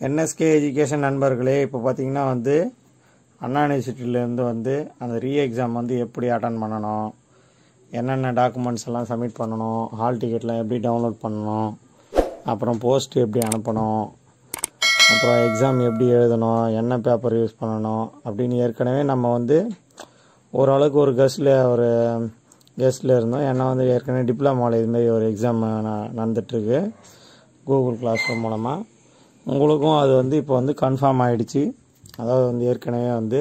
NSK education நண்பர்களே இப்போ பார்த்தீங்கன்னா வந்து அண்ணா யூனிவர்சிட்டியிலேருந்து வந்து அந்த ரீ எக்ஸாம் வந்து எப்படி அட்டன் பண்ணணும் என்னென்ன டாக்குமெண்ட்ஸ் எல்லாம் சப்மிட் பண்ணணும் ஹால் டிக்கெட்லாம் எப்படி டவுன்லோட் பண்ணணும் அப்புறம் போஸ்ட் எப்படி அனுப்பணும் அப்புறம் எக்ஸாம் எப்படி எழுதணும் என்ன பேப்பர் யூஸ் பண்ணணும் அப்படின்னு ஏற்கனவே நம்ம வந்து ஓரளவுக்கு ஒரு கெஸ்ட்டில் ஒரு கெஸ்ட்டில் இருந்தோம். ஏன்னா வந்து ஏற்கனவே டிப்ளமாவில் இதுமாரி ஒரு எக்ஸாம் நடந்துட்டுருக்கு கூகுள் கிளாஸ் ரூம் மூலமாக உங்களுக்கும் அது வந்து இப்போ வந்து கன்ஃபார்ம் ஆகிடுச்சு அதாவது வந்து ஏற்கனவே வந்து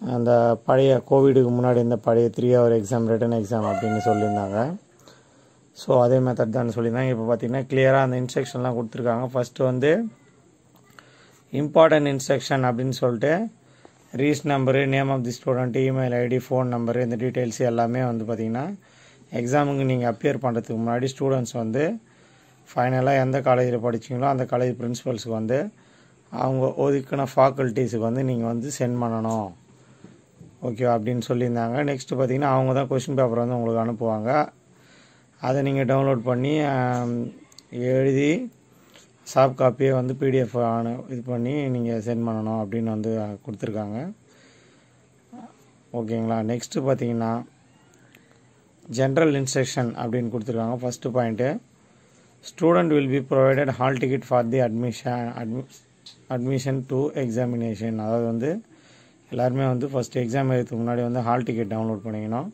அந்த பழைய கோவிடுக்கு முன்னாடி இந்த பழைய three hour exam written exam அப்படின்னு சொல்லியிருந்தாங்க. ஸோ அதே மெத்தட் தான் சொல்லியிருந்தாங்க. இப்போ பார்த்தீங்கன்னா கிளியராக அந்த இன்ஸ்ட்ரக்ஷன்லாம் கொடுத்துருக்காங்க. ஃபஸ்ட்டு வந்து இம்பார்ட்டன்ட் இன்ஸ்ட்ரக்ஷன் அப்படின்னு சொல்லிட்டு raise number name of the student email ID phone number இந்த டீட்டெயில்ஸ் எல்லாமே வந்து பார்த்திங்கன்னா எக்ஸாமுக்கு நீங்கள் அப்பியர் பண்ணுறதுக்கு முன்னாடி ஸ்டூடெண்ட்ஸ் வந்து ஃபைனலாக எந்த காலேஜில் படிச்சிங்களோ அந்த காலேஜ் பிரின்ஸிபல்ஸுக்கு வந்து அவங்க ஒதுக்கின ஃபாக்கல்ட்டிஸுக்கு வந்து நீங்கள் வந்து சென்ட் பண்ணணும். ஓகே அப்படின்னு சொல்லியிருந்தாங்க. நெக்ஸ்ட்டு பார்த்தீங்கன்னா அவங்க தான் கொஷின் பேப்பர் வந்து உங்களுக்கு அனுப்புவாங்க. அதை நீங்கள் டவுன்லோட் பண்ணி எழுதி சாஃப்ட் காப்பியை வந்து பிடிஎஃப் இது பண்ணி நீங்கள் சென்ட் பண்ணணும் அப்படின்னு வந்து கொடுத்துருக்காங்க. ஓகேங்களா நெக்ஸ்ட்டு பார்த்தீங்கன்னா ஜென்ரல் இன்ஸ்ட்ரக்ஷன் அப்படின்னு கொடுத்துருக்காங்க. First point student will be provided hall ticket for the admission அட்மி admission to examination அதாவது வந்து எல்லாருமே வந்து ஃபஸ்ட்டு எக்ஸாம் எழுதுக்கு முன்னாடி வந்து ஹால் டிக்கெட் டவுன்லோட் பண்ணிக்கணும்.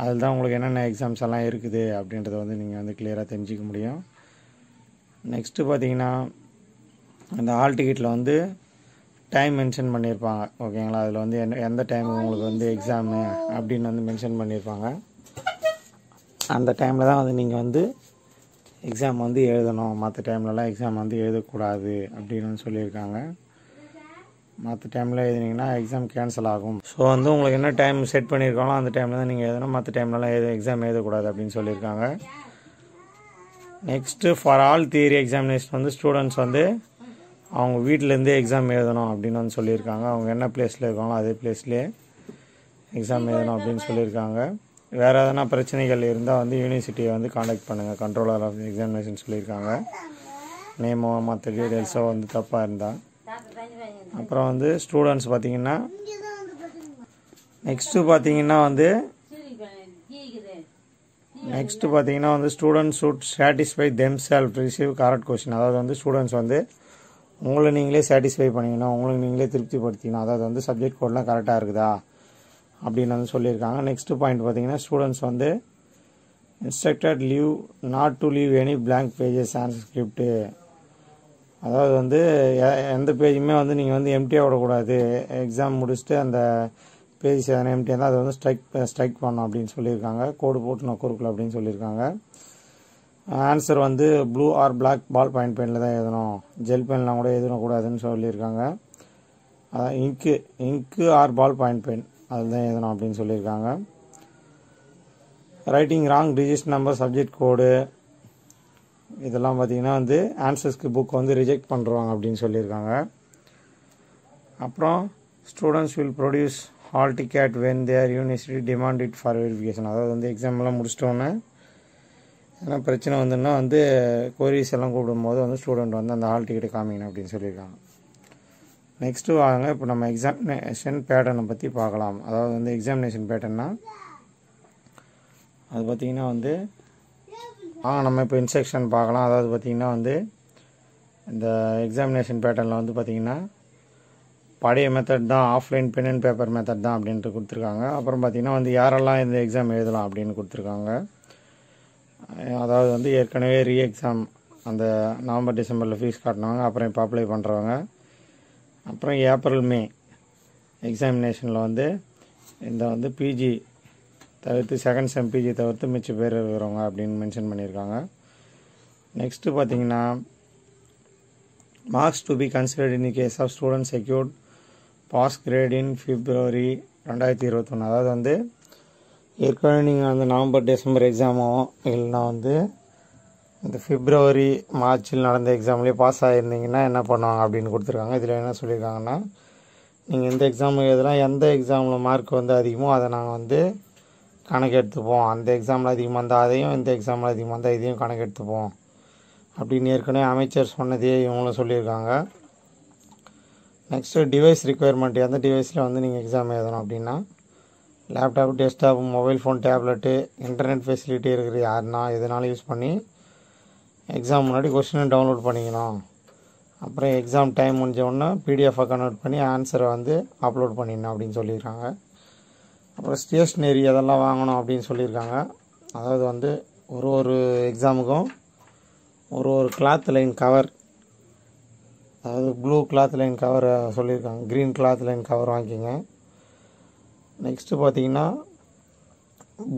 அதில் தான் உங்களுக்கு என்னென்ன எக்ஸாம்ஸ் எல்லாம் இருக்குது அப்படின்றத வந்து நீங்கள் வந்து கிளியராக தெரிஞ்சிக்க முடியும். நெக்ஸ்ட்டு பார்த்தீங்கன்னா அந்த ஹால் டிக்கெட்டில் வந்து டைம் மென்ஷன் பண்ணியிருப்பாங்க ஓகேங்களா? அதில் வந்து என்ன எந்த டைம் உங்களுக்கு வந்து எக்ஸாமு அப்படின்னு வந்து மென்ஷன் பண்ணியிருப்பாங்க அந்த டைமில் தான் வந்து நீங்கள் வந்து எக்ஸாம் வந்து எழுதணும். மற்ற டைம்லலாம் எக்ஸாம் வந்து எழுதக்கூடாது அப்படின்னு சொல்லியிருக்காங்க. மற்ற டைமில் எழுதினீங்கன்னா எக்ஸாம் கேன்சல் ஆகும். ஸோ வந்து உங்களுக்கு என்ன டைம் செட் பண்ணியிருக்காங்களோ அந்த டைமில் தான் நீங்கள் எழுதணும். மற்ற டைம்லலாம் எழுத எக்ஸாம் எழுதக்கூடாது அப்படின்னு சொல்லியிருக்காங்க. Next for all theory examination வந்து ஸ்டூடெண்ட்ஸ் வந்து அவங்க வீட்டிலேருந்தே எக்ஸாம் எழுதணும் அப்படின்னு வந்து சொல்லியிருக்காங்க. அவங்க என்ன பிளேஸில் இருக்காங்களோ அதே பிளேஸ்லேயே எக்ஸாம் எழுதணும் அப்படின்னு சொல்லியிருக்காங்க. வேறு எதனா பிரச்சனைகள் இருந்தால் வந்து யூனிவர்சிட்டியை வந்து காண்டாக்ட் பண்ணுங்கள் கண்ட்ரோலர் ஆஃப் எக்ஸாமினேஷன் சொல்லியிருக்காங்க. நேமோ மற்ற டீட்டெயில்ஸோ வந்து தப்பாக இருந்தால் அப்புறம் வந்து ஸ்டூடெண்ட்ஸ் பார்த்தீங்கன்னா நெக்ஸ்ட்டு பார்த்தீங்கன்னா வந்து நெக்ஸ்ட் பார்த்தீங்கன்னா வந்து students should satisfy themself receive correct question அதாவது வந்து ஸ்டூடெண்ட்ஸ் வந்து உங்களை நீங்களே சாட்டிஸ்ஃபை பண்ணிக்கணும் உங்களுக்கு நீங்களே திருப்திப்படுத்திக்கணும். அதாவது வந்து சப்ஜெக்ட் கோட்லாம் கரெக்டாக இருக்குதா? அப்படின்னு வந்து சொல்லியிருக்காங்க. நெக்ஸ்ட் பாயிண்ட் பார்த்தீங்கன்னா ஸ்டூடெண்ட்ஸ் வந்து instructed leave not to leave any blank pages answer script அதாவது வந்து எ- எந்த பேஜுமே வந்து நீங்கள் வந்து எம்டியாக விடக்கூடாது. எக்ஸாம் முடிச்சுட்டு அந்த பேஜ் எதனா எம்டி இருந்தால் அதை வந்து ஸ்ட்ரைக் ஸ்ட்ரைக் பண்ணும் அப்படின்னு சொல்லியிருக்காங்க. கோடு போட்டு நான் குறுக்கல அப்படின்னு சொல்லியிருக்காங்க. ஆன்சர் வந்து blue or black ball point பெனில் தான் எழுதணும். ஜெல் பென்லாம் கூட எழுதக்கூடாதுன்னு சொல்லியிருக்காங்க. அதான் இங்கு இங்கு ஆர் பால் பாயிண்ட் பென் அதுதான் எழுதணும் அப்படின்னு சொல்லியிருக்காங்க. Writing wrong digit number subject code இதெல்லாம் பார்த்தீங்கன்னா வந்து ஆன்சர்ஸ்க்கு புக் வந்து ரிஜெக்ட் பண்ணுறாங்க அப்படின்னு சொல்லியிருக்காங்க. அப்புறம் students will produce hall ticket when their university demand it for verification அதாவது வந்து எக்ஸாம்லாம் முடிச்சிட்டோன்னே ஏன்னா பிரச்சனை வந்துன்னா வந்து கோரிஸ் எல்லாம் கூப்பிடும்போது வந்து ஸ்டூடெண்ட் வந்து அந்த ஹால் டிக்கெட்டை காமிக்கணும் அப்படின்னு சொல்லியிருக்காங்க. நெக்ஸ்ட்டு வாங்க இப்போ நம்ம எக்ஸாமினேஷன் பேட்டர்னை பற்றி பார்க்கலாம். அதாவது வந்து எக்ஸாமினேஷன் பேட்டர்னா அது பார்த்திங்கன்னா வந்து வாங்க நம்ம இப்போ இன்ஸ்ட்ரக்ஷன் பார்க்கலாம். அதாவது பார்த்திங்கன்னா வந்து இந்த எக்ஸாமினேஷன் பேட்டர்னில் வந்து பார்த்திங்கன்னா பழைய மெத்தட் தான் offline pen and paper method தான் அப்படின்ட்டு கொடுத்துருக்காங்க. அப்புறம் பார்த்திங்கன்னா வந்து யாரெல்லாம் இந்த எக்ஸாம் எழுதலாம் அப்படின்னு கொடுத்துருக்காங்க. அதாவது வந்து ஏற்கனவே ரீ எக்ஸாம் அந்த நவம்பர் டிசம்பரில் ஃபீஸ் காட்டினவங்க அப்புறம் இப்போ அப்ளை பண்ணுறவங்க அப்புறம் ஏப்ரல் மே எக்ஸாமினேஷனில் வந்து இந்த வந்து பிஜி தவிர்த்து செகண்ட் செம் பிஜி தவிர்த்து மிச்ச பேர் இருக்கிறவங்க அப்படின்னு மென்ஷன் பண்ணியிருக்காங்க. நெக்ஸ்ட்டு பார்த்தீங்கன்னா marks to be considered in case of student secured pass grade in February ரெண்டாயிரத்தி இருபத்தொன்று அதாவது வந்து ஏற்கனவே நீங்கள் வந்து நவம்பர் டிசம்பர் எக்ஸாமோ இல்லைன்னா வந்து இந்த பிப்ரவரி மார்ச்சில் நடந்த எக்ஸாம்லேயே பாஸ் ஆகிருந்தீங்கன்னா என்ன பண்ணுவாங்க அப்படின்னு கொடுத்துருக்காங்க. இதில் என்ன சொல்லியிருக்காங்கன்னா நீங்கள் இந்த எக்ஸாம் எழுதலாம் எந்த எக்ஸாமில் மார்க் வந்து அதிகமோ அதை நாங்கள் வந்து கணக்கு எடுத்துப்போம். அந்த எக்ஸாமில் அதிகமாக இருந்தால் அதையும் இந்த எக்ஸாமில் அதிகமாக இருந்தால் இதையும் கணக்கு எடுத்துப்போம். அப்படின்னு ஏற்கனவே அமைச்சர் சொன்னதையே இவங்களும் சொல்லியிருக்காங்க. நெக்ஸ்ட்டு டிவைஸ் ரிக்குயர்மெண்ட் எந்த டிவைஸில் வந்து நீங்கள் எக்ஸாம் எழுதணும் அப்படின்னா laptop desktop mobile phone tablet internet facility இருக்கிற யாருன்னா எதனாலும் யூஸ் பண்ணி எக்ஸாம் முன்னாடி கொஸ்டினை டவுன்லோட் பண்ணிக்கணும். அப்புறம் எக்ஸாம் டைம் முடிஞ்ச உடனே பிடிஎஃபாக கன்வெர்ட் பண்ணி ஆன்சரை வந்து அப்லோட் பண்ணிடணும் அப்படின்னு சொல்லியிருக்காங்க. அப்புறம் ஸ்டேஷ்னரி அதெல்லாம் வாங்கணும் அப்படின்னு சொல்லியிருக்காங்க. அதாவது வந்து ஒரு ஒரு எக்ஸாமுக்கும் ஒரு ஒரு கிளாத் லைன் கவர் அதாவது ப்ளூ கிளாத் லைன் கவர் சொல்லியிருக்காங்க. க்ரீன் கிளாத் லைன் கவர் வாங்கிக்கோங்க. நெக்ஸ்ட்டு பார்த்தீங்கன்னா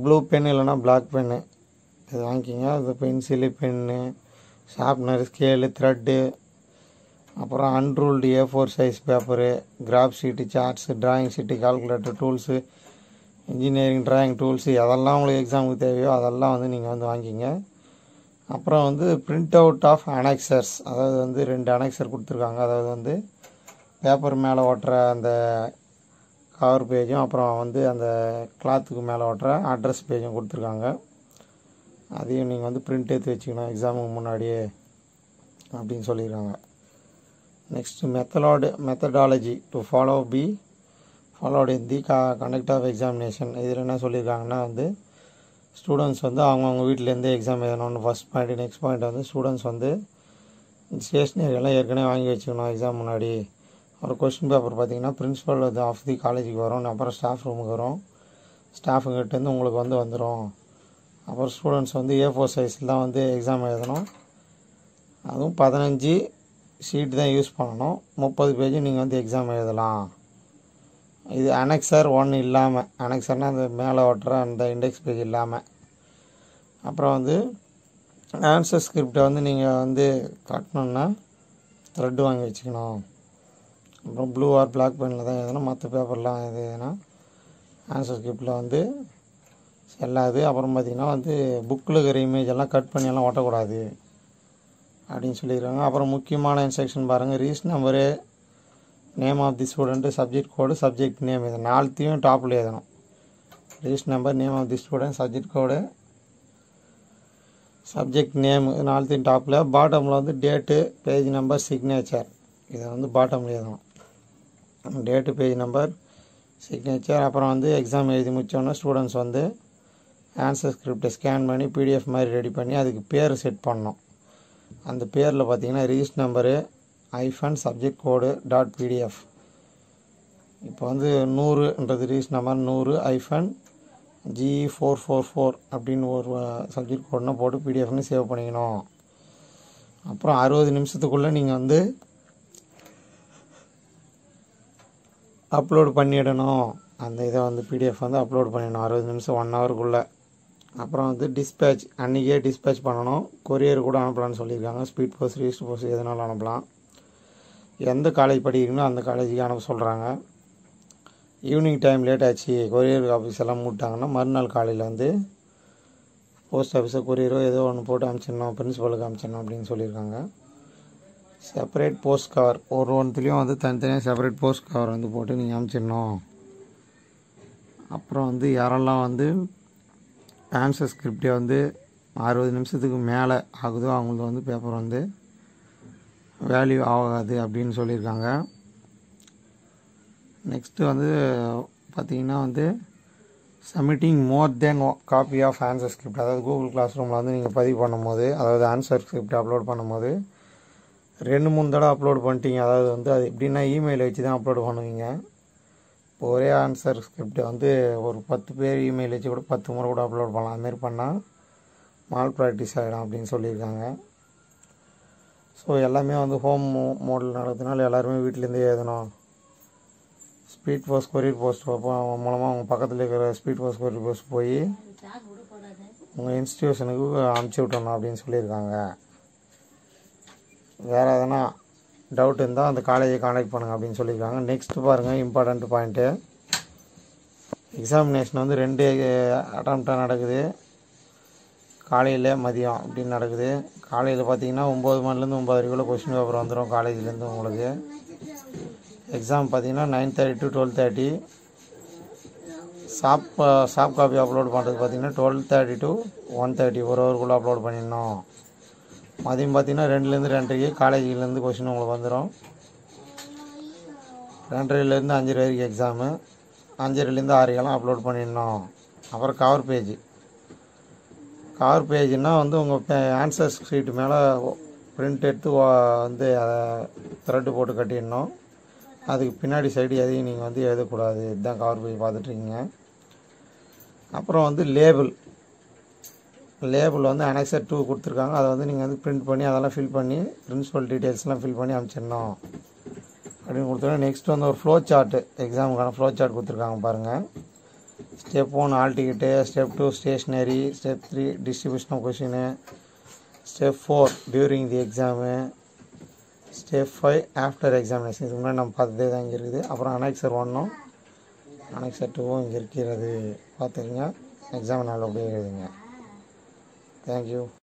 ப்ளூ பென் இல்லைன்னா பிளாக் பென்னு இது வாங்கிக்கோங்க. அது pencil pen sharpener scale thread அப்புறம் unruled A four size paper graph sheet charts drawing sheet calculator tools engineering drawing tools அதெல்லாம் உங்களுக்கு எக்ஸாமுக்கு தேவையோ அதெல்லாம் வந்து நீங்கள் வந்து வாங்கிங்க. அப்புறம் வந்து பிரிண்ட் அவுட் ஆஃப் அனெக்சர்ஸ் அதாவது வந்து ரெண்டு அனெக்சர் கொடுத்துருக்காங்க. அதாவது வந்து பேப்பர் மேலே ஓட்டுற அந்த கவர் பேஜும் அப்புறம் வந்து அந்த கிளாத்துக்கு மேலே ஓட்டுற அட்ரஸ் பேஜும் கொடுத்துருக்காங்க. அதையும் நீங்கள் வந்து பிரிண்ட் எடுத்து வச்சுக்கணும் எக்ஸாமுக்கு முன்னாடியே அப்படின்னு சொல்லியிருக்காங்க next மெத்தலாடு methodology to follow be followed in the கா கண்டக்ட் ஆஃப் எக்ஸாமினேஷன் இதில் என்ன சொல்லியிருக்காங்கன்னா வந்து ஸ்டூடெண்ட்ஸ் வந்து அவங்கவுங்க வீட்டிலேருந்து எக்ஸாம் எழுதணும்னு ஃபஸ்ட் பாயிண்ட் நெக்ஸ்ட் பாயிண்ட் வந்து ஸ்டூடெண்ட்ஸ் வந்து ஸ்டேஷ்னரியெல்லாம் ஏற்கனவே வாங்கி வச்சுக்கணும் எக்ஸாம் முன்னாடி. அப்புறம் கொஸ்டின் பேப்பர் பார்த்தீங்கன்னா பிரின்ஸிபல் ஆஃப் தி காலேஜுக்கு வரும் அப்புறம் ஸ்டாஃப் ரூமுக்கு வரும். ஸ்டாஃபுங்கிட்டேருந்து உங்களுக்கு வந்து வந்துடும் அப்புறம் ஸ்டூடெண்ட்ஸ் வந்து ஏ ஃபோர் சைஸில் தான் வந்து எக்ஸாம் எழுதணும். அதுவும் பதினஞ்சு ஷீட் தான் யூஸ் பண்ணணும். முப்பது பேஜ் நீங்கள் வந்து எக்ஸாம் எழுதலாம். இது அனெக்சர் ஒன் இல்லாமல் அனெக்சர்னால் அந்த மேலே ஓட்டுற அந்த இண்டெக்ஸ் பேஜ் இல்லாமல் அப்புறம் வந்து ஆன்சர் ஸ்கிரிப்டை வந்து நீங்கள் வந்து கட்டணுன்னா த்ரெட்டு வாங்கி வச்சுக்கணும். அப்புறம் ப்ளூ ஆர் பிளாக் பெனில் தான் எழுதணும். மற்ற பேப்பர்லாம் எதுனா ஆன்சர் ஸ்கிரிப்டில் வந்து செல்லாது. அப்புறம் பார்த்திங்கன்னா வந்து புக்கில் இருக்கிற இமேஜ் எல்லாம் கட் பண்ணி எல்லாம் ஒட்டக்கூடாது அப்படின்னு சொல்லியிருக்காங்க. அப்புறம் முக்கியமான இன்ஸ்ட்ரக்ஷன் பாருங்கள் raise number name of the student subject code subject name இது நாலுத்தையும் டாப்பில் எழுதணும். Raise number name of the student subject code subject name நாலுத்தையும் டாப்பில் பாட்டமில் வந்து டேட்டு பேஜ் நம்பர் சிக்னேச்சர் இதை வந்து பாட்டமில் எழுதணும். டேட்டு பேஜ் நம்பர் சிக்னேச்சர் அப்புறம் வந்து எக்ஸாம் எழுதி முடித்தோன்னே ஸ்டூடெண்ட்ஸ் வந்து ஆன்சர் ஸ்கிரிப்டை ஸ்கேன் பண்ணி பிடிஎஃப் மாதிரி ரெடி பண்ணி அதுக்கு பேர் செட் பண்ணோம். அந்த பேரில் பார்த்தீங்கன்னா register number hyphen subject code dot PDF இப்போ வந்து நூறுன்றது ரிஜிஸ்ட் நம்பர் நூறு ஐஃபன் ஜி ஃபோர் ஃபோர் ஃபோர் அப்படின்னு ஒரு சப்ஜெக்ட் கோடுனா போட்டு பிடிஎஃப்னு சேவ் பண்ணிக்கணும். அப்புறம் அறுபது நிமிஷத்துக்குள்ளே நீங்கள் வந்து அப்லோடு பண்ணிடணும். அந்த இதை வந்து பிடிஎஃப் வந்து அப்லோட் பண்ணிடணும். அறுபது நிமிஷம் ஒன் ஹவருக்குள்ளே அப்புறம் வந்து டிஸ்பேச் அன்றைக்கே டிஸ்பேச் பண்ணணும். கொரியர் கூட அனுப்பலாம்னு சொல்லியிருக்காங்க. ஸ்பீட் போஸ்ட் ரீஸ்ட் போஸ்ட் எதனாலும் அனுப்பலாம். எந்த காலேஜ் படிக்கிறீங்களோ அந்த காலேஜுக்கு அனுப்ப சொல்கிறாங்க ஈவினிங் டைம் லேட் ஆச்சு. கொரியர் ஆஃபீஸ் எல்லாம் மூட்டாங்கன்னா மறுநாள் காலையில் வந்து போஸ்ட் ஆஃபீஸோ கொரியரோ ஏதோ ஒன்று போட்டு அனுப்பிச்சிடணும். பிரின்ஸிபலுக்கு அனுப்பிச்சிடணும் அப்படின்னு சொல்லியிருக்காங்க. செப்பரேட் போஸ்ட் கவர் ஒரு ஒன்றுத்துலேயும் வந்து தனித்தனியாக செப்பரேட் போஸ்ட் கவர் வந்து போட்டு நீங்கள் அனுப்பிச்சிடணும். அப்புறம் வந்து யாரெல்லாம் வந்து ஆன்சர் ஸ்கிரிப்டே வந்து அறுபது நிமிஷத்துக்கு மேலே ஆகுதோ அவங்களுக்கு வந்து பேப்பர் வந்து வேல்யூ ஆகாது அப்படின்னு சொல்லியிருக்காங்க. நெக்ஸ்ட்டு வந்து பார்த்திங்கன்னா வந்து submitting more than copy of answer script அதாவது கூகுள் கிளாஸ் ரூமில் வந்து நீங்கள் பதிவு பண்ணும்போது அதாவது ஆன்சர் ஸ்கிரிப்ட் அப்லோட் பண்ணும்போது ரெண்டு மூணு தடவை அப்லோட் பண்ணிட்டீங்க. அதாவது வந்து அது எப்படின்னா இமெயில் வச்சு தான் அப்லோட் பண்ணுவீங்க. ஒரே ஆன்சர் ஸ்கிரிப்டை வந்து ஒரு பத்து பேர் இமெயில் வச்சு கூட பத்து முறை கூட அப்லோட் பண்ணலாம். அதுமாரி பண்ணால் மால் ப்ராக்டிஸ் ஆகிடும் அப்படின்னு சொல்லியிருக்காங்க. ஸோ எல்லாமே வந்து ஹோம் மோடில் நடத்தினால எல்லாருமே வீட்டிலேருந்தே எழுதணும். ஸ்பீட் போஸ்ட் கொரியர் போஸ்ட் மூலமாக அவங்க பக்கத்தில் இருக்கிற ஸ்பீட் போஸ்ட் கொரியர் போஸ்ட் போய் உங்கள் இன்ஸ்டியூஷனுக்கு அனுப்பிச்சி விட்டணும் அப்படின்னு சொல்லியிருக்காங்க. வேறு எதனா டவுட் இருந்தால் அந்த காலேஜை காண்டாக்ட் பண்ணுங்கள் அப்படின்னு சொல்லியிருக்காங்க. நெக்ஸ்ட் பாருங்கள் இம்பார்ட்டண்ட் பாயிண்ட்டு எக்ஸாமினேஷன் வந்து ரெண்டு அட்டம்ப்டாக நடக்குது. காலையில் மதியம் அப்படின்னு நடக்குது. காலையில் பார்த்தீங்கன்னா ஒம்பது மணிலேருந்து ஒம்பது வரைக்குள்ள கொஸ்டின் பேப்பர் வந்துடும் காலேஜ்லேருந்து உங்களுக்கு. எக்ஸாம் பார்த்தீங்கன்னா nine thirty to twelve thirty soft soft copy upload பண்ணுறது பார்த்தீங்கன்னா twelve thirty to one thirty ஒரு ஹவருக்குள்ளே அப்லோட் பண்ணிடணும். மதியம் பார்த்தீங்கன்னா ரெண்டுலேருந்து ரெண்டரைக்கு காலேஜிலேருந்து கொஷின் உங்களுக்கு வந்துடும் ரெண்டரைலேருந்து அஞ்சரை வரைக்கும் எக்ஸாமு அஞ்சரைலேருந்து ஆறுக்கெல்லாம் அப்லோட் பண்ணிடணும். அப்புறம் கவர் பேஜ் கவர் பேஜ்னால் வந்து உங்கள் ஆன்சர் ஷீட்டு மேலே பிரிண்ட் எடுத்து வந்து அதை த்ரெட்டு போட்டு கட்டிடணும். அதுக்கு பின்னாடி சைடு எதையும் நீங்கள் வந்து எழுதக்கூடாது. இதுதான் கவர் பேஜ் பார்த்துட்ருக்கீங்க அப்புறம் வந்து லேபிள் லேபிள் வந்து அனெக்சர் டூ கொடுத்துருக்காங்க. அதை வந்து நீங்கள் வந்து பிரிண்ட் பண்ணி அதெல்லாம் ஃபில் பண்ணி பிரின்ஸிபல் டீட்டெயில்ஸ்லாம் ஃபில் பண்ணி அனுப்பிச்சிடணும். அப்படின்னு கொடுத்துருக்காங்க நெக்ஸ்ட் வந்து ஒரு ஃப்ளோ சார்ட்டு எக்ஸாமுக்கான ஃப்ளோ சார்ட் கொடுத்துருக்காங்க பாருங்கள் step one hall ticket step two stationery step three distribution of question step four during the exam step five after examination இதுக்கு முன்னாடி நம்ம பார்த்ததே தான் இங்கே இருக்குது. அப்புறம் அனெக்சர் ஒன்றும் அனெக்சர் டூவும் இங்கே இருக்கிறது. பார்த்துக்கங்க. எக்ஸாம் நல்லபடியாக எழுதுங்க. Thank you.